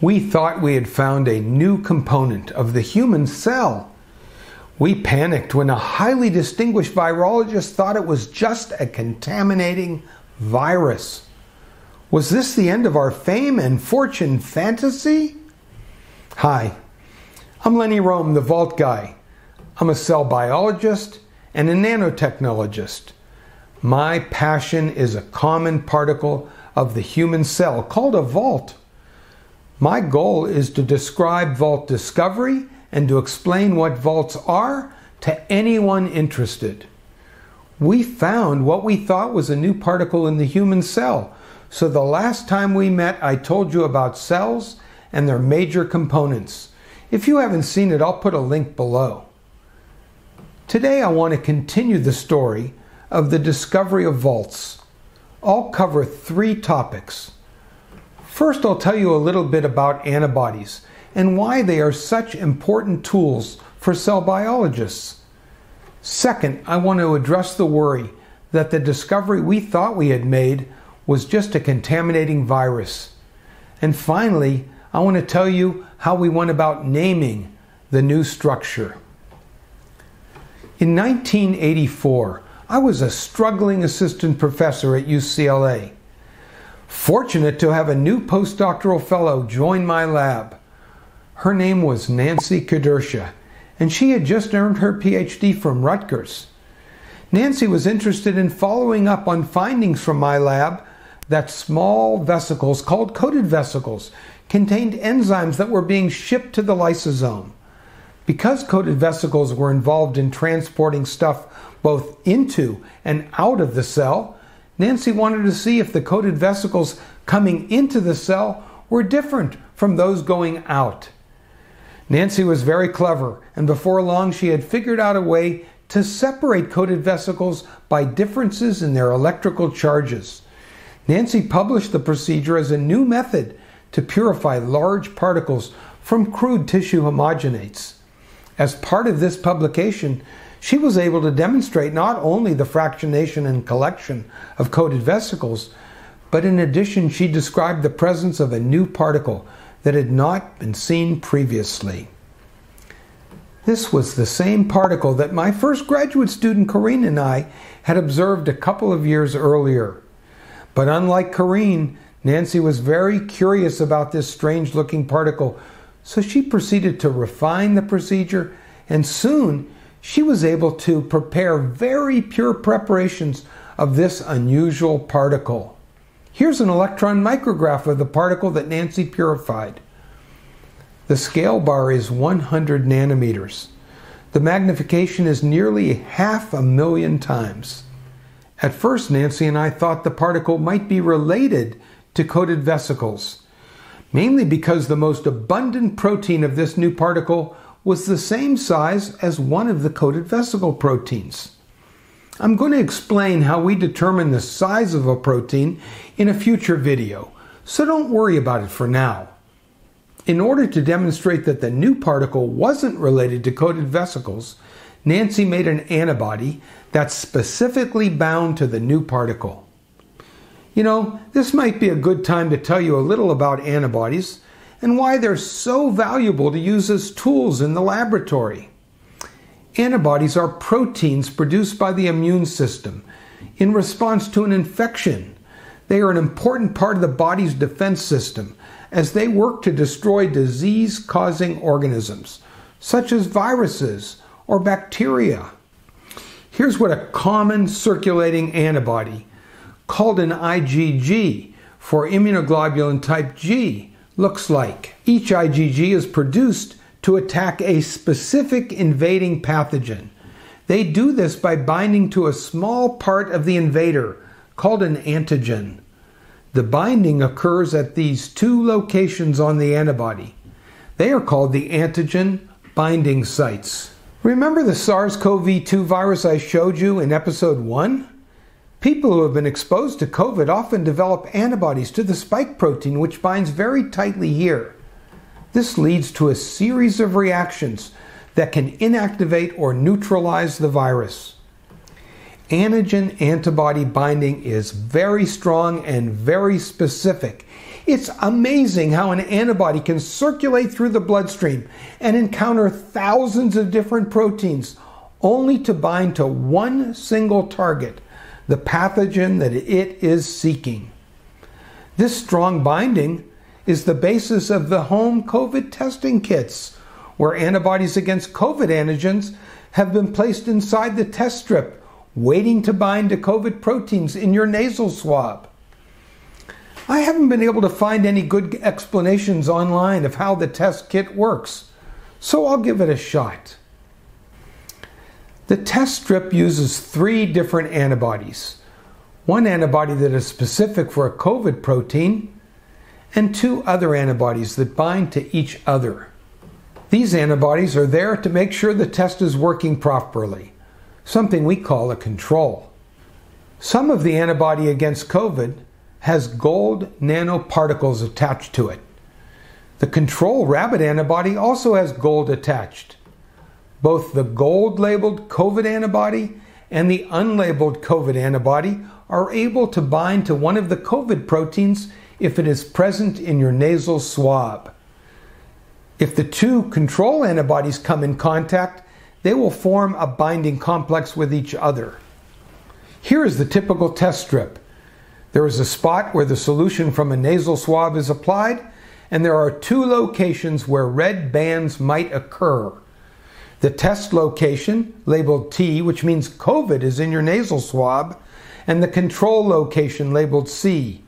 We thought we had found a new component of the human cell. We panicked when a highly distinguished virologist thought it was just a contaminating virus. Was this the end of our fame and fortune fantasy? Hi, I'm Lenny Rome, the Vault Guy. I'm a cell biologist and a nanotechnologist. My passion is a common particle of the human cell called a vault. My goal is to describe vault discovery and to explain what vaults are to anyone interested. We found what we thought was a new particle in the human cell. So the last time we met, I told you about cells and their major components. If you haven't seen it, I'll put a link below. Today, I want to continue the story of the discovery of vaults. I'll cover three topics. First, I'll tell you a little bit about antibodies and why they are such important tools for cell biologists. Second, I want to address the worry that the discovery we thought we had made was just a contaminating virus. And finally, I want to tell you how we went about naming the new structure. In 1984, I was a struggling assistant professor at UCLA fortunate to have a new postdoctoral fellow join my lab. Her name was Nancy Kedersha, and she had just earned her PhD from Rutgers. Nancy was interested in following up on findings from my lab that small vesicles, called coated vesicles, contained enzymes that were being shipped to the lysosome. Because coated vesicles were involved in transporting stuff both into and out of the cell, Nancy wanted to see if the coated vesicles coming into the cell were different from those going out. Nancy was very clever, and before long she had figured out a way to separate coated vesicles by differences in their electrical charges. Nancy published the procedure as a new method to purify large particles from crude tissue homogenates. As part of this publication, she was able to demonstrate not only the fractionation and collection of coated vesicles, but in addition, she described the presence of a new particle that had not been seen previously. This was the same particle that my first graduate student, Corrine, and I had observed a couple of years earlier. But unlike Corrine, Nancy was very curious about this strange looking particle, so she proceeded to refine the procedure, and soon she was able to prepare very pure preparations of this unusual particle. Here's an electron micrograph of the particle that Nancy purified. The scale bar is 100 nanometers. The magnification is nearly half a million times. At first, Nancy and I thought the particle might be related to coated vesicles, mainly because the most abundant protein of this new particle was the same size as one of the coated vesicle proteins. I'm going to explain how we determine the size of a protein in a future video, so don't worry about it for now. In order to demonstrate that the new particle wasn't related to coated vesicles, Nancy made an antibody that specifically bound to the new particle. You know, this might be a good time to tell you a little about antibodies and why they're so valuable to use as tools in the laboratory. Antibodies are proteins produced by the immune system in response to an infection. They are an important part of the body's defense system as they work to destroy disease causing organisms, such as viruses or bacteria. Here's what a common circulating antibody, called an IgG for immunoglobulin type G, looks like. Each IgG is produced to attack a specific invading pathogen. They do this by binding to a small part of the invader called an antigen. The binding occurs at these two locations on the antibody. They are called the antigen binding sites. Remember the SARS CoV 2 virus I showed you in episode 1? People who have been exposed to COVID often develop antibodies to the spike protein, which binds very tightly here. This leads to a series of reactions that can inactivate or neutralize the virus. Antigen antibody binding is very strong and very specific. It's amazing how an antibody can circulate through the bloodstream and encounter thousands of different proteins only to bind to one single target, the pathogen that it is seeking. This strong binding is the basis of the home COVID testing kits, where antibodies against COVID antigens have been placed inside the test strip, waiting to bind to COVID proteins in your nasal swab. I haven't been able to find any good explanations online of how the test kit works, so I'll give it a shot. The test strip uses three different antibodies one antibody that is specific for a COVID protein, and two other antibodies that bind to each other. These antibodies are there to make sure the test is working properly, something we call a control. Some of the antibody against COVID has gold nanoparticles attached to it. The control rabbit antibody also has gold attached. Both the gold labeled COVID antibody and the unlabeled COVID antibody are able to bind to one of the COVID proteins if it is present in your nasal swab. If the two control antibodies come in contact, they will form a binding complex with each other. Here is the typical test strip. There is a spot where the solution from a nasal swab is applied, and there are two locations where red bands might occur. The test location, labeled T, which means COVID is in your nasal swab, and the control location, labeled C.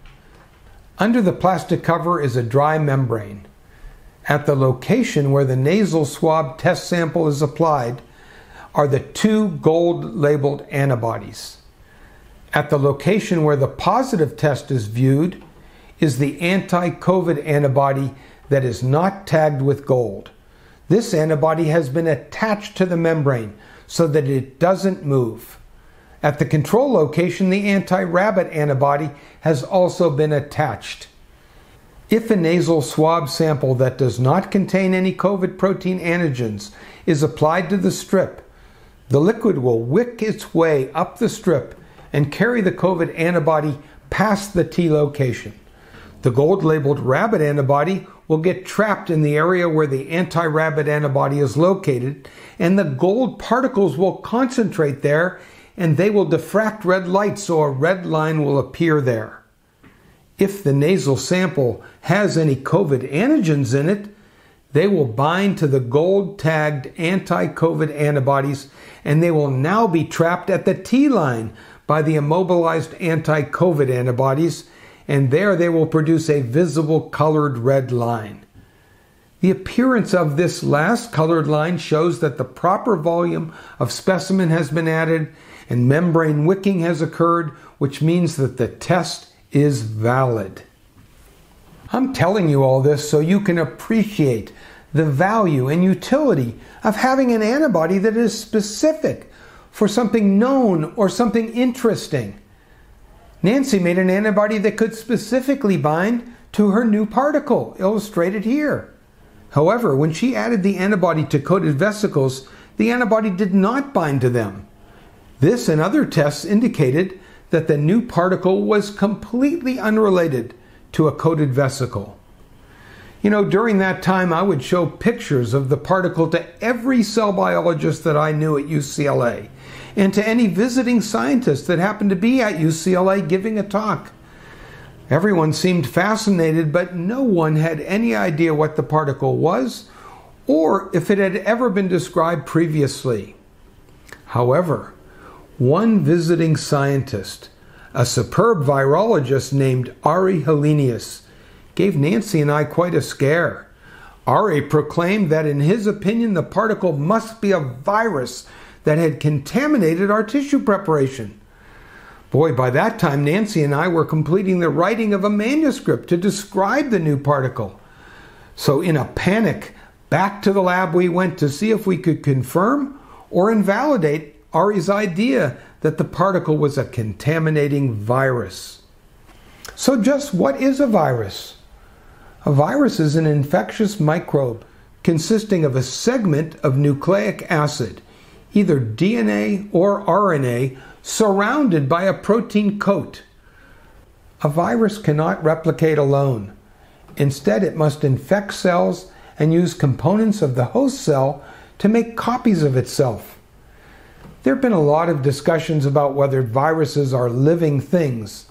Under the plastic cover is a dry membrane. At the location where the nasal swab test sample is applied are the two gold labeled antibodies. At the location where the positive test is viewed is the anti COVID antibody that is not tagged with gold. This antibody has been attached to the membrane so that it doesn't move. At the control location, the anti rabbit antibody has also been attached. If a nasal swab sample that does not contain any COVID protein antigens is applied to the strip, the liquid will wick its way up the strip and carry the COVID antibody past the T location. The gold labeled rabbit antibody will get trapped in the area where the anti rabbit antibody is located, and the gold particles will concentrate there and they will diffract red light so a red line will appear there. If the nasal sample has any COVID antigens in it, they will bind to the gold tagged anti COVID antibodies and they will now be trapped at the T line by the immobilized anti COVID antibodies, and there they will produce a visible colored red line. The appearance of this last colored line shows that the proper volume of specimen has been added and membrane wicking has occurred, which means that the test is valid. I'm telling you all this so you can appreciate the value and utility of having an antibody that is specific for something known or something interesting. Nancy made an antibody that could specifically bind to her new particle, illustrated here. However, when she added the antibody to coated vesicles, the antibody did not bind to them. This and other tests indicated that the new particle was completely unrelated to a coated vesicle. You know, during that time, I would show pictures of the particle to every cell biologist that I knew at UCLA and to any visiting scientist that happened to be at UCLA giving a talk. Everyone seemed fascinated, but no one had any idea what the particle was or if it had ever been described previously. However, one visiting scientist, a superb virologist named Ari Helenius, gave Nancy and I quite a scare. Ari proclaimed that, in his opinion, the particle must be a virus that had contaminated our tissue preparation. Boy, by that time, Nancy and I were completing the writing of a manuscript to describe the new particle. So, in a panic, back to the lab we went to see if we could confirm or invalidate Ari's idea that the particle was a contaminating virus. So, just what is a virus? A virus is an infectious microbe consisting of a segment of nucleic acid, either DNA or RNA, surrounded by a protein coat. A virus cannot replicate alone. Instead, it must infect cells and use components of the host cell to make copies of itself. There have been a lot of discussions about whether viruses are living things.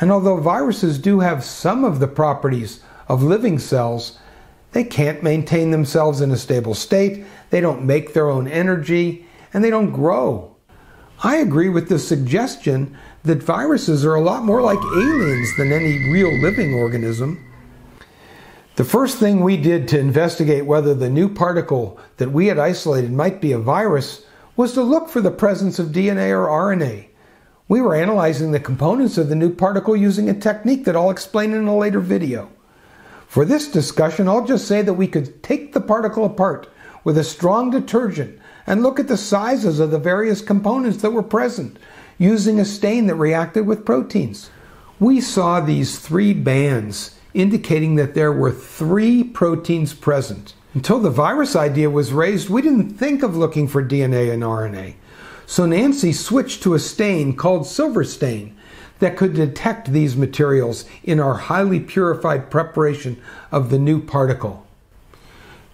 And although viruses do have some of the properties of living cells, they can't maintain themselves in a stable state, they don't make their own energy, and they don't grow. I agree with the suggestion that viruses are a lot more like aliens than any real living organism. The first thing we did to investigate whether the new particle that we had isolated might be a virus was to look for the presence of DNA or RNA. We were analyzing the components of the new particle using a technique that I'll explain in a later video. For this discussion, I'll just say that we could take the particle apart with a strong detergent and look at the sizes of the various components that were present using a stain that reacted with proteins. We saw these three bands indicating that there were three proteins present. Until the virus idea was raised, we didn't think of looking for DNA and RNA. So Nancy switched to a stain called silver stain that could detect these materials in our highly purified preparation of the new particle.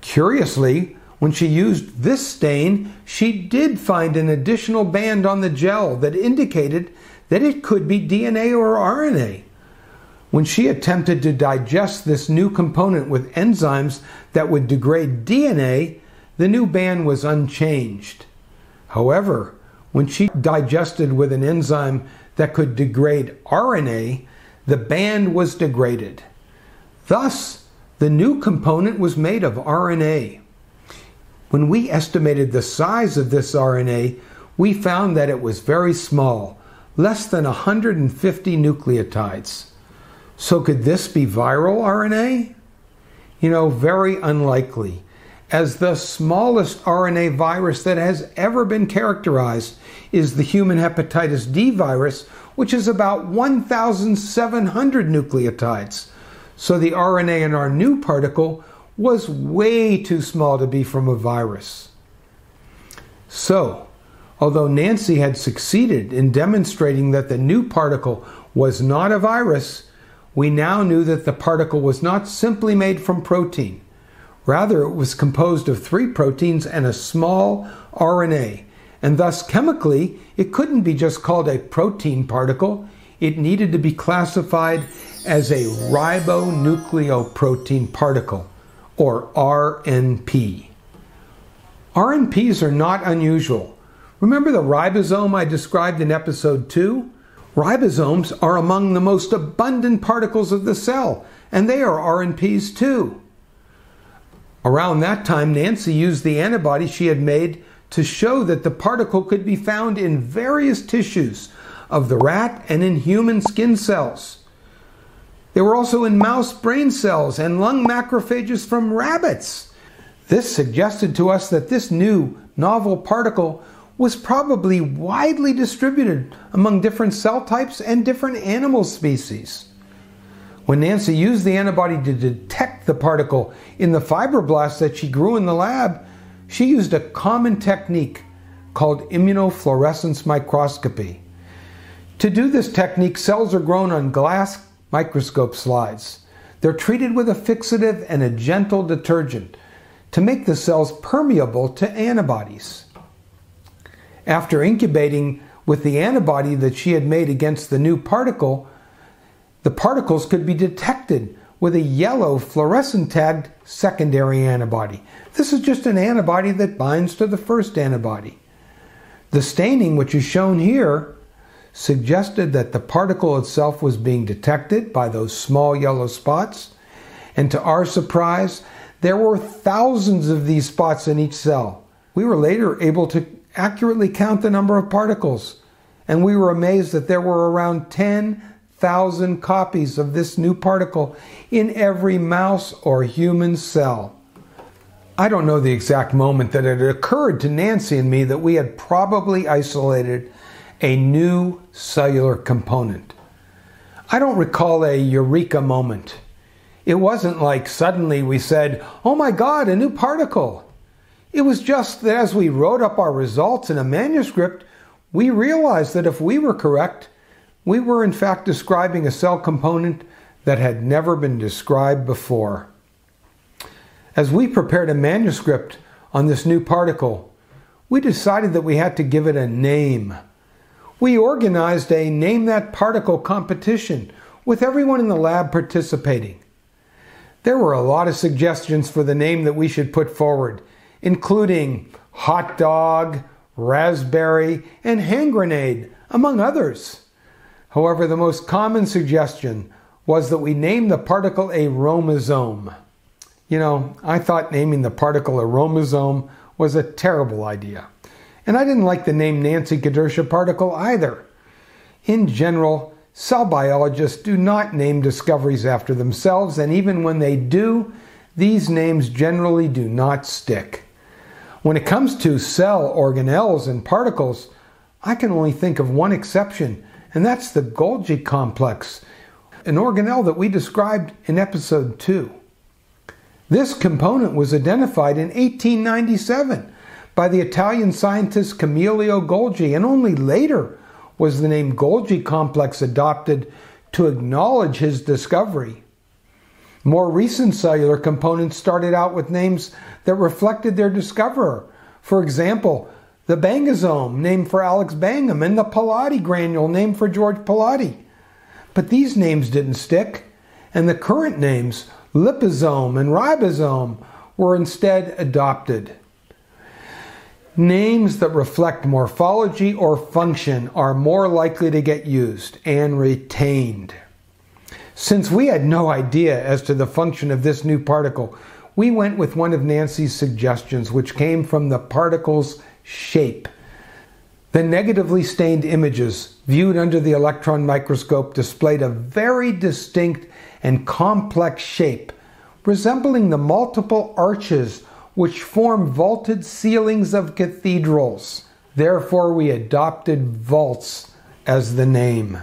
Curiously, when she used this stain, she did find an additional band on the gel that indicated that it could be DNA or RNA. When she attempted to digest this new component with enzymes that would degrade DNA, the new band was unchanged. However, when she digested with an enzyme that could degrade RNA, the band was degraded. Thus, the new component was made of RNA. When we estimated the size of this RNA, we found that it was very small, less than 150 nucleotides. So, could this be viral RNA? You know, very unlikely, as the smallest RNA virus that has ever been characterized is the human hepatitis D virus, which is about 1,700 nucleotides. So, the RNA in our new particle was way too small to be from a virus. So, although Nancy had succeeded in demonstrating that the new particle was not a virus, we now knew that the particle was not simply made from protein. Rather, it was composed of three proteins and a small RNA, and thus chemically, it couldn't be just called a protein particle. It needed to be classified as a ribonucleoprotein particle or RNP. RNPs are not unusual. Remember the ribosome I described in episode 2? Ribosomes are among the most abundant particles of the cell, and they are RNPs too. Around that time, Nancy used the antibody she had made to show that the particle could be found in various tissues of the rat and in human skin cells. They were also in mouse brain cells and lung macrophages from rabbits. This suggested to us that this new novel particle was probably widely distributed among different cell types and different animal species. When Nancy used the antibody to detect the particle in the fibroblasts that she grew in the lab, she used a common technique called immunofluorescence microscopy. To do this technique, cells are grown on glass microscope slides. They're treated with a fixative and a gentle detergent to make the cells permeable to antibodies. After incubating with the antibody that she had made against the new particle, the particles could be detected with a yellow fluorescent tagged secondary antibody. This is just an antibody that binds to the first antibody. The staining, which is shown here, suggested that the particle itself was being detected by those small yellow spots. And to our surprise, there were thousands of these spots in each cell. We were later able to accurately count the number of particles, and we were amazed that there were around 10,000 copies of this new particle in every mouse or human cell. I don't know the exact moment that it occurred to Nancy and me that we had probably isolated a new cellular component. I don't recall a eureka moment. It wasn't like suddenly we said, oh my God, a new particle. It was just that as we wrote up our results in a manuscript, we realized that if we were correct, we were in fact describing a cell component that had never been described before. As we prepared a manuscript on this new particle, we decided that we had to give it a name. We organized a Name That Particle competition with everyone in the lab participating. There were a lot of suggestions for the name that we should put forward, including hot dog, raspberry, and hand grenade, among others. However, the most common suggestion was that we name the particle a Romosome. You know, I thought naming the particle a Romosome was a terrible idea. And I didn't like the name Nancy Kedersha particle either. In general, cell biologists do not name discoveries after themselves, and even when they do, these names generally do not stick. When it comes to cell organelles and particles, I can only think of one exception, and that's the Golgi complex, an organelle that we described in episode 2. This component was identified in 1897 by the Italian scientist Camillo Golgi, and only later was the name Golgi complex adopted to acknowledge his discovery. More recent cellular components started out with names that reflected their discoverer. For example, the Banghasome, named for Alex Bangham, and the Palade granule, named for George Palade. But these names didn't stick, and the current names, liposome and ribosome, were instead adopted. Names that reflect morphology or function are more likely to get used and retained. Since we had no idea as to the function of this new particle, we went with one of Nancy's suggestions, which came from the particle's shape. The negatively stained images viewed under the electron microscope displayed a very distinct and complex shape, resembling the multiple arches which form vaulted ceilings of cathedrals. Therefore, we adopted vaults as the name.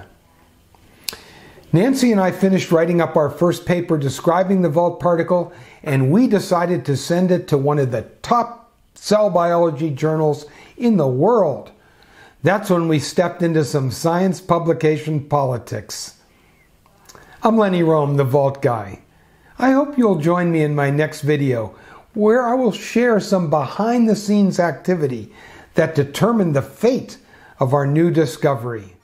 Nancy and I finished writing up our first paper describing the vault particle, and we decided to send it to one of the top cell biology journals in the world. That's when we stepped into some science publication politics. I'm Lenny Rome, the Vault Guy. I hope you'll join me in my next video where I will share some behind the scenes activity that determined the fate of our new discovery.